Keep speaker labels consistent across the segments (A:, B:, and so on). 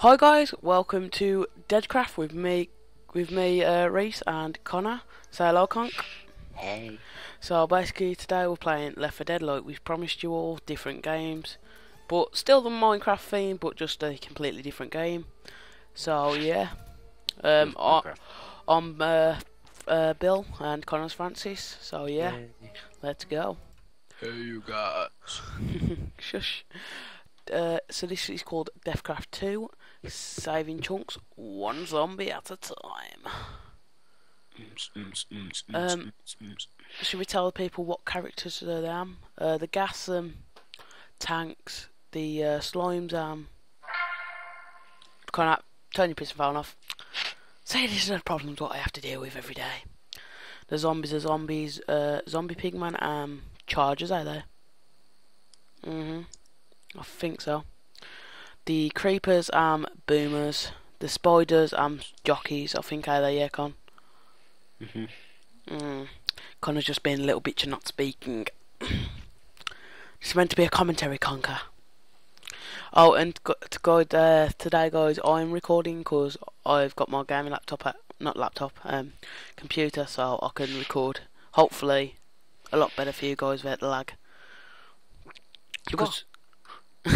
A: Hi guys, welcome to Deathcraft with me, with me, uh, Reece and Connor. Say hello, Conk.
B: Hey.
A: So basically, today we're playing Left 4 Dead. Like we've promised you all, different games, but still the Minecraft theme, but just a completely different game. So yeah, um, I,
B: Minecraft.
A: I'm uh, uh, Bill and Connor's Francis. So yeah,
B: Yay.
A: let's go.
B: Hey, you guys.
A: Shush. Uh, so this is called Deathcraft 2, saving chunks, one zombie at a time. Um, Should we tell the people what characters they are? Uh, the gas um, tanks, the uh, slimes um. Can I turn your piss and phone off? Say this is a problem what I have to deal with every day. The zombies are zombies, uh, zombie pigman um chargers are they? Mhm. I think so. The creepers um boomers. The spiders um jockeys. I think are they yeah con.
B: Mhm.
A: Mm. Connor's just being a little bitch and not speaking. it's meant to be a commentary, Conker. Oh, and to go uh, today, guys, I'm recording because I've got my gaming laptop at not laptop, um, computer, so I can record. Hopefully, a lot better for you guys without the lag. Because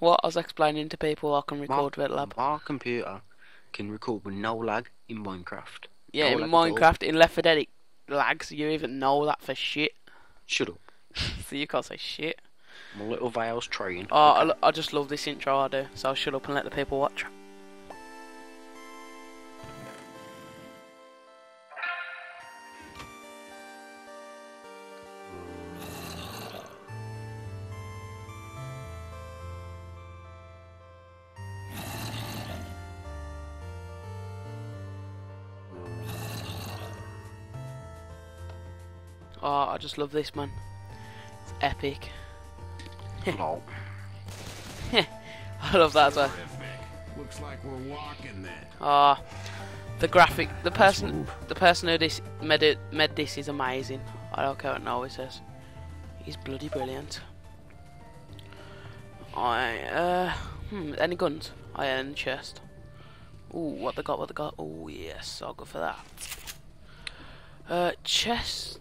A: what I was explaining to people, I can record without lag.
B: My computer can record with no lag in Minecraft.
A: Yeah,
B: no
A: in
B: lag at all.
A: Minecraft, in Left 4 Dead, it lags. You even know that for shit.
B: Shut up.
A: So you can't say shit.
B: My little Vale's train.
A: Oh, I, I just love this intro I do, so I'll shut up and let the people watch. Just love this man. It's epic.
B: Lol.
A: I love that as well.
C: Looks like we're walking then.
A: Ah, the graphic, the person, the person who this made it, made this is amazing. I don't care what Noah says. He's bloody brilliant. I uh, hmm, any guns? I own chest. Ooh, what they got? What they got? Oh yes, I'll go for that. Uh, chests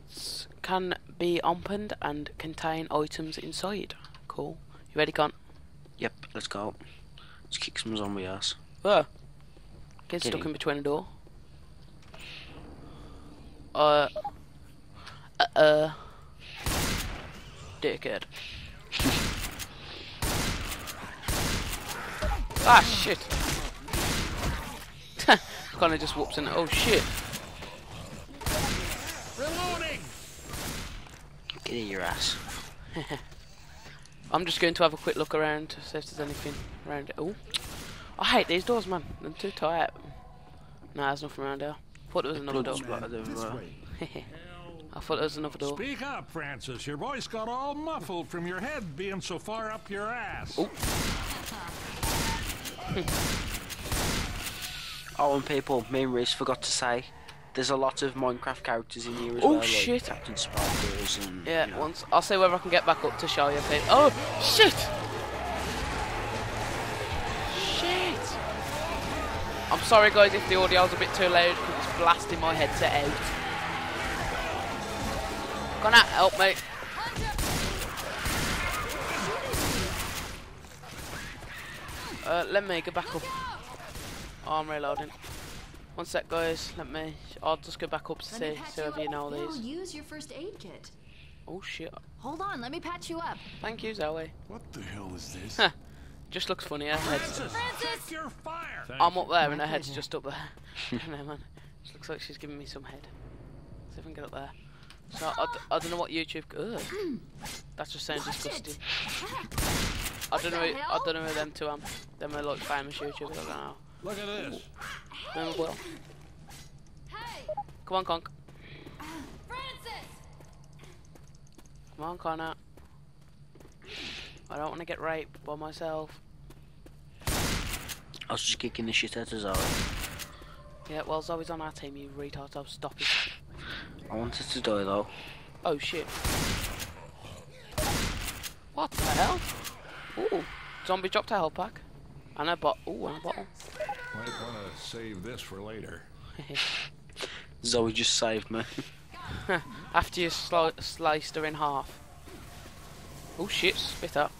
A: can be opened and contain items inside. Cool. You ready, Con?
B: Yep, let's go. Let's kick some zombie ass.
A: Oh. Get stuck
B: in.
A: between a door. Uh. Uh. uh. Dickhead. ah, shit. Kinda just whoops in. Oh, shit.
C: Reloading!
B: Get in your ass.
A: I'm just going to have a quick look around to see if there's anything around it. Oh. I hate these doors, man. They're too tight. Nah, there's nothing around here. thought there was another door.
B: Blood splattered
C: This way.
A: I thought there was another door.
C: Speak up, Francis. Your voice got all muffled from your head being so far up your ass.
A: Oh.
B: Oh, and people, memories forgot to say, there's a lot of Minecraft characters in here as
A: Oh,
B: well.
A: Oh shit.
B: Like Captain Sparklez and.
A: Yeah,
B: you know.
A: once I'll see whether I can get back up to show you. Oh shit! Shit! I'm sorry, guys, if the audio's a bit too loud because it's blasting my headset out. Gonna help me. Uh, let me get back up. Oh, I'm reloading. One sec, guys. Let me. I'll just go back up to
D: Let
A: see,
D: patch
A: see
D: you
A: whether you know
D: No,
A: these.
D: use your first aid kit.
A: Oh shit!
D: Hold on, let me patch you up.
A: Thank you, Zoe.
C: What the hell is this?
A: Huh. Just looks funny. Her head's,
C: Francis, your fire!
A: I'm up there and her head's just up there. no man, just looks like she's giving me some head. See if I can get up there. So I, d- I don't know what YouTube. Ugh. That just sounds
D: Watch
A: disgusting.
D: it.
A: I don't know. who- I don't know who them two am. Them are like famous YouTubers. I don't know.
C: Look at this.
A: Them well.
D: Hey,
A: Come on, Conk.
D: Francis!
A: Come on, Connor. I don't want to get raped by myself.
B: I was just kicking the shit out of Zoe.
A: Yeah, well, Zoe's on our team, you retard, so stop it.
B: I wanted to die though.
A: Oh shit. What the hell? Ooh, zombie dropped a health pack. And a bottle. Ooh, and a bottle.
C: Might want to save this for later.
B: Zoe just saved me.
A: After you sli- sliced her in half. Oh shit, spit up.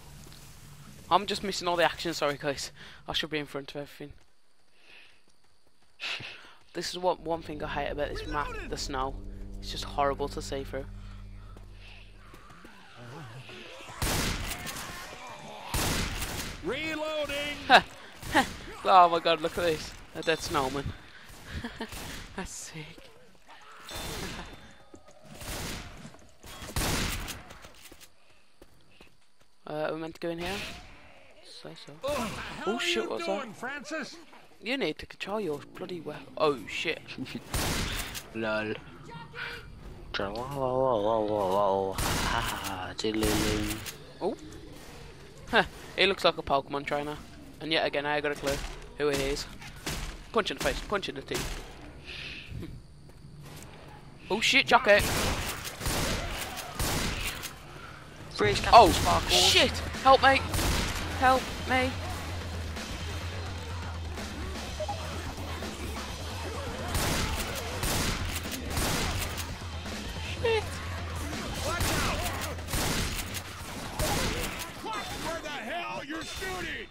A: I'm just missing all the action, sorry guys. I should be in front of everything. This is what one thing I hate about this map, the snow. It's just horrible to see through.
C: Reloading!
A: Oh my god, look at this. A dead snowman. That's sick. uh, we meant to go in here? Say so.
C: What the
A: Oh, shit,
C: you
A: what's that?
C: Francis?
A: You need to control your bloody weapon. Oh shit.
B: Lol.
A: Oh. Huh. He looks like a Pokemon trainer. And yet again, I got a clue who he is. Punch in the face, punch in the teeth. Oh shit, Jockey.
B: Freeze
A: Oh
B: Sparkles.
A: shit! Help me! Help me! Shit!
C: Where the hell you're shooting?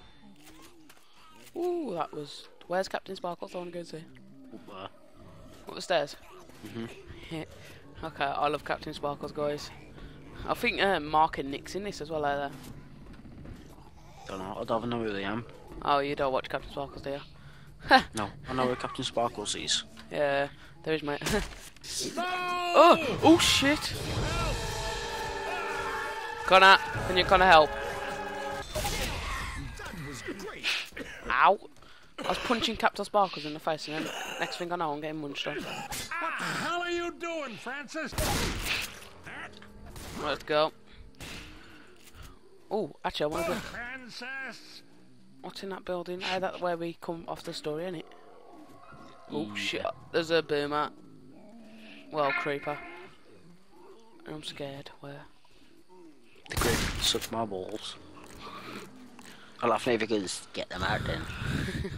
A: Ooh, that was. Where's Captain Sparklez? I want to go and see.
B: Uh,
A: What the stairs? Mhm. okay, I love Captain Sparklez, guys. I think uh, Mark and Nick's in this as well, are there?
B: Don't know. I don't even know who they am.
A: Oh, you don't watch Captain Sparklez, do you?
B: No, I know where Captain Sparklez is.
A: Yeah, there is mate. oh, oh shit! Connor, can you Connor help? Ow! I was punching Captain Sparklez in the face, and then next thing I know, I'm getting munched on.
C: What the hell are you doing, Francis?
A: Let's go. Oh, actually, I want to go.
C: Francis!
A: What's in that building? Hey, that's where we come off the story, isn't it? Oh hmm. shit! There's a boomer. Well, creeper. I'm scared. Where?
B: The grip suck my balls. I laugh now because get them out then.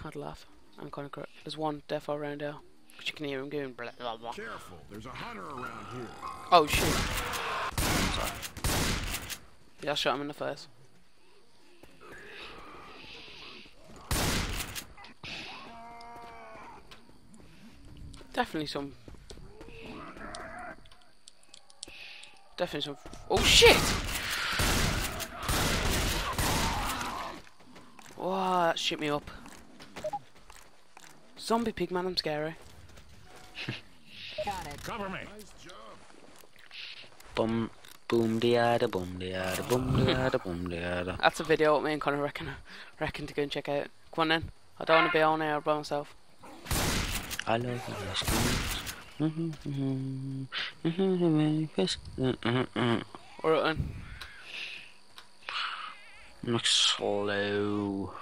A: I'd laugh. I'm kind of cr- There's one defo around here. But you can hear him going blah blah blah.
C: Careful, there's a hunter around here.
A: Oh shit. Yeah, I shot him in the face. Definitely some. Definitely some. Oh shit! Wow, that shit me up. Zombie pigman, I'm scary. Got it.
C: Cover me.
B: Bum, boom, ah, da boom, ah, da boom, ah, da boom, da
A: That's a video what me and Connor reckon reckon to go and check out. Come on then. I don't want to be on air by myself.
B: I love you, yes, come on. Merry Christmas.
A: Alright then.
B: Look slow.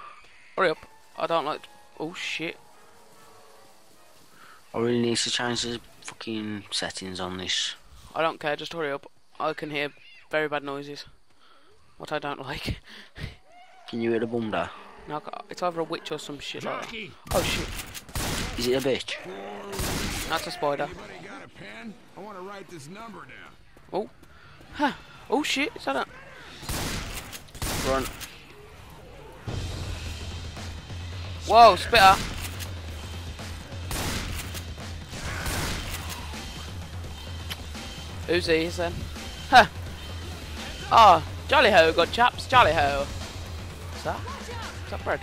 A: Hurry up. I don't like. Oh shit.
B: I really need to change the fucking settings on this.
A: I don't care. Just hurry up. I can hear very bad noises. What I don't like.
B: Can you hear the bum there?
A: No, it's either a witch or some shit like that. Oh shit.
B: Is it a bitch?
A: That's a spider.
C: anybody got a pen? I want to write this number down.
A: Oh. Huh. Oh shit. Is that a.
B: Run.
A: Whoa, spitter. Who's these then? Huh. Oh, jolly ho, good chaps, jolly ho. What's that? What's that bread?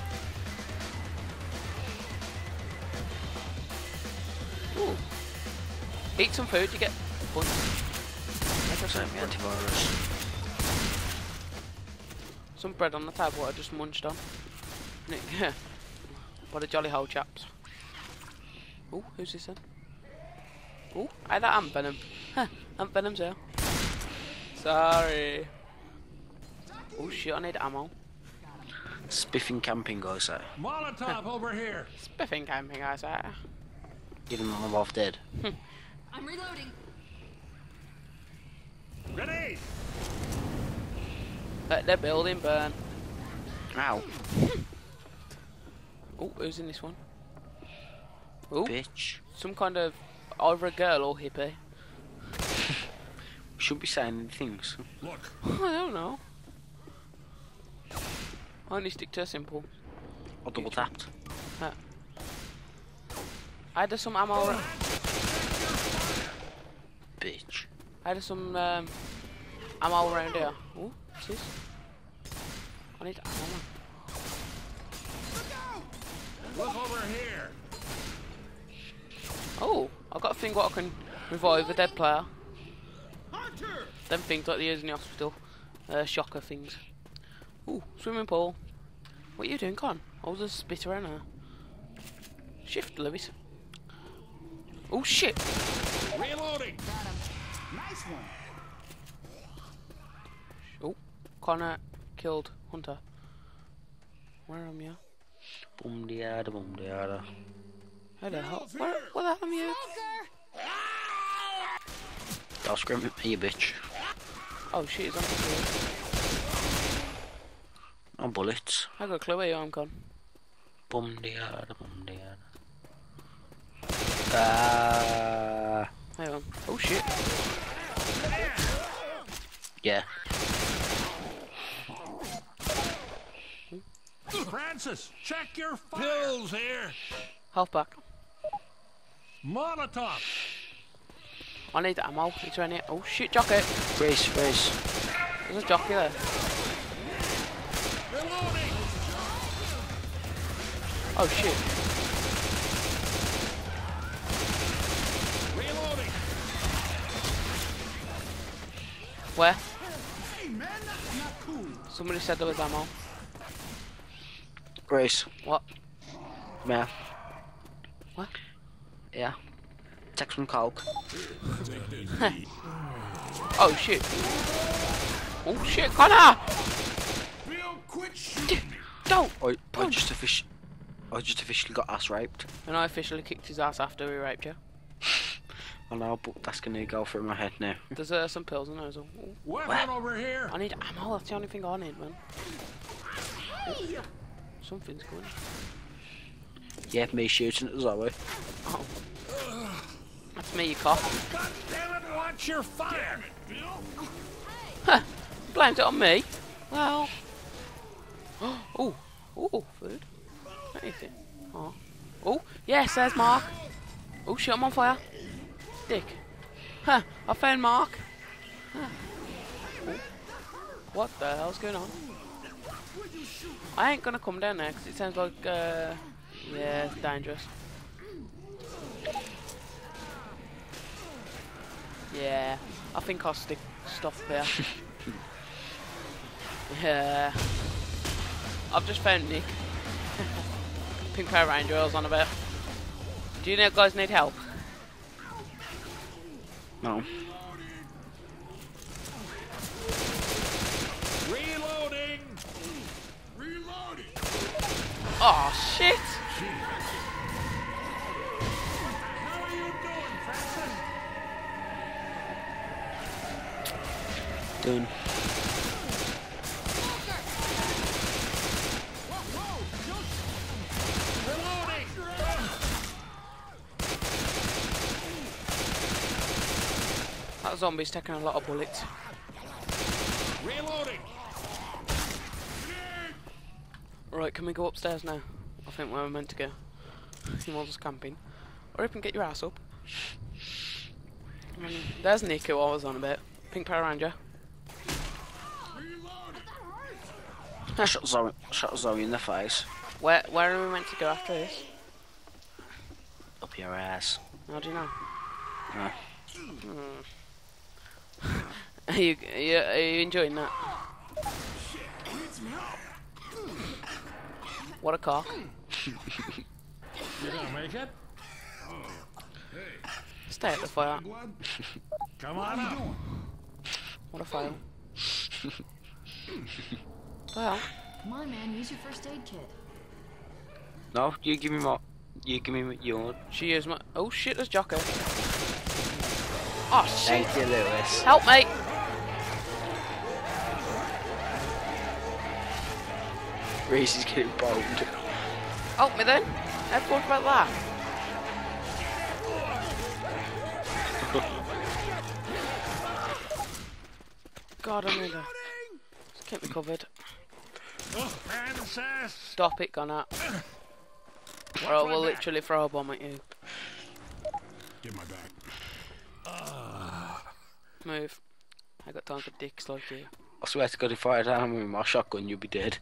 A: Ooh. Eat some food, you get points.
B: Antivirus.
A: Some bread on the table I just munched on. Nick, what a jolly hole, chaps. Oh, who's this then? Oh, I that AntVenom. Huh, AntVenom's here. Sorry. Oh shit, I need ammo.
B: Spiffing camping, guys. Say.
C: Molotov over here.
A: Spiffing camping, I say.
B: Even though I'm both dead. Hmm.
D: I'm reloading.
C: Grenade!
A: Let the building burn.
B: Ow.
A: Oh, who's in this one? Oh,
B: Bitch.
A: some kind of either a girl or hippie.
B: Shouldn't be saying any things.
C: Look,
A: I don't know. I only stick to a simple.
B: Or double tapped.
A: I had some ammo. ar-
B: Bitch.
A: I had some um, ammo around here. Oh, what's this? I need ammo.
C: look over here.
A: Oh, I've got a thing what I can revive a dead player.
C: Hunter!
A: Them things like they use in the hospital. Uh, shocker things. Ooh, swimming pool. What are you doing, Con? I was a spit around there. Shift, Lewis. Oh shit!
C: Reloading!
A: Oh, Connor killed Hunter. Where am you?
B: Boom diada, boom diada.
A: How the hell? Where, where the hell am you?
B: Don't scream at me, you bitch.
A: Oh shit, he's on the.
B: No bullets.
A: I got a clue where you are, I'm Con.
B: Boom diada, boom diada. Ah.
A: Hang on. Oh shit.
B: yeah.
C: Francis, check your pills here.
A: Half back.
C: Molotov.
A: I need ammo. Is there any? Oh shit, jockey.
B: Race, race.
A: There's a jockey there.
C: Reloading.
A: Oh shit.
C: Reloading.
A: Where? Somebody said there was ammo.
B: Grace.
A: What?
B: Yeah.
A: What?
B: Yeah. Take some coke.
A: Oh shit. Oh shit, Connor!
C: Bill, quit shooting.
A: Don't!
B: I, I
A: Don't.
B: just offici- I just officially got ass raped.
A: And I officially kicked his ass after he raped you.
B: I know, but that's gonna go through my head now.
A: There's uh, some pills in there as well. Ooh,
C: Weapon over here.
A: I need ammo, that's the only thing I need, man. Ooh, Something's going.
B: Yeah, me shooting at Zoe.
A: Oh. That's me, you cock.
C: God damn it, watch your fire. Bill.
A: Huh. Blamed it on me. Well. Oh. Oh, food. Anything. Oh. Oh, yes, there's Mark. Oh shit, I'm on fire. Dick. Huh, I found Mark. Huh. What the hell's going on? I ain't gonna come down there 'cause it sounds like, uh, yeah, it's dangerous. Yeah, I think I'll stick stuff there. yeah. I've just found Nick. Pink Power Ranger I was on about. Do you know guys need help?
B: No.
C: Reloading. Reloading.
A: Oh shit!
C: How are you doing, Francis?
B: Done.
A: That zombie's taking a lot of bullets.
C: Reloading.
A: Right, can we go upstairs now? I think where we're meant to go. You want us camping. Or you can get your ass up. Um, there's Nick who I was on about. Pink Power Ranger.
B: shot Zoe, shot Zoe in the face.
A: Where where are we meant to go after this?
B: Up your ass.
A: How do you know?
B: No.
A: Are you, are you, are you enjoying that? What a cock.
C: You gonna make it?
A: Stay at the fire.
C: Come on up.
A: What a fail. well,
D: Come on, man. Use your first aid kit.
B: No, you give me more. You give me your.
A: she is my. Oh shit, there's Jocko. Oh shit.
B: Thank you, Lewis.
A: Help me!
B: Reece is getting bombed.
A: Help oh, me then. How thought about that? God, I need to just keep me covered.
C: Princess!
A: Stop it, Gunnar. Or I will literally throw a bomb at you.
C: Give my back.
A: Move. I got time for dicks like you.
B: I swear to God, if I had ammo with my shotgun, you'd be dead.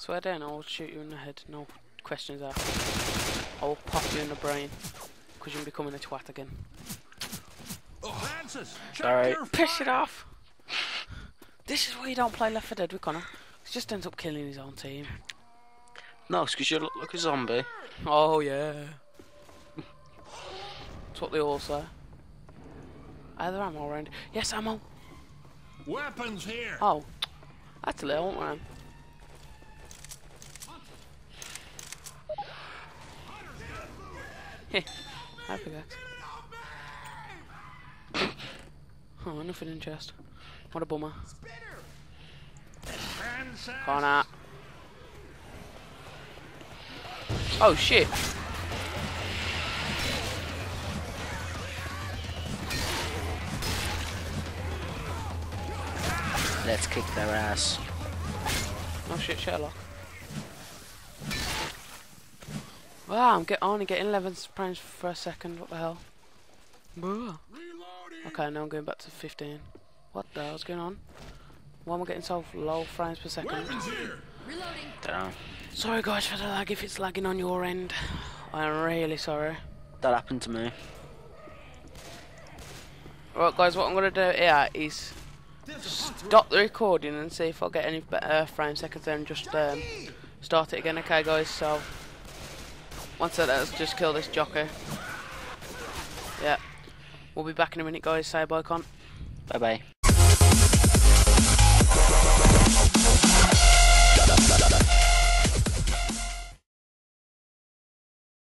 A: Swear down, I will shoot you in the head. No questions asked. I will pop you in the brain. Because you're becoming a twat again.
C: Francis, check
B: Alright.
C: your
A: Piss it off! This is why you don't play Left 4 Dead with Connor. He just ends up killing his own team.
B: No, it's because you look like a zombie.
A: Oh yeah. That's what they all say. Are there ammo around? Yes, ammo.
C: weapons here.
A: Oh, actually, I want one. I forgot. Oh, nothing in chest. What a bummer. Connor. Oh shit.
B: Let's kick their ass.
A: Oh shit, Sherlock. Wow, I'm get only getting 11 frames for a second. What the hell? Bruh. Okay, now I'm going back to 15. What the hell's going on? Why am I getting so low frames per second?
D: Reloading.
B: Don't
A: Sorry guys for the lag if it's lagging on your end. I'm really sorry.
B: That happened to me.
A: Right guys, what I'm going to do here is stop the recording and see if I get any better frame seconds then just um, start it again, okay guys? So, once that let's just kill this jockey. Yeah. We'll be back in a minute guys, say bye con.
B: Bye bye.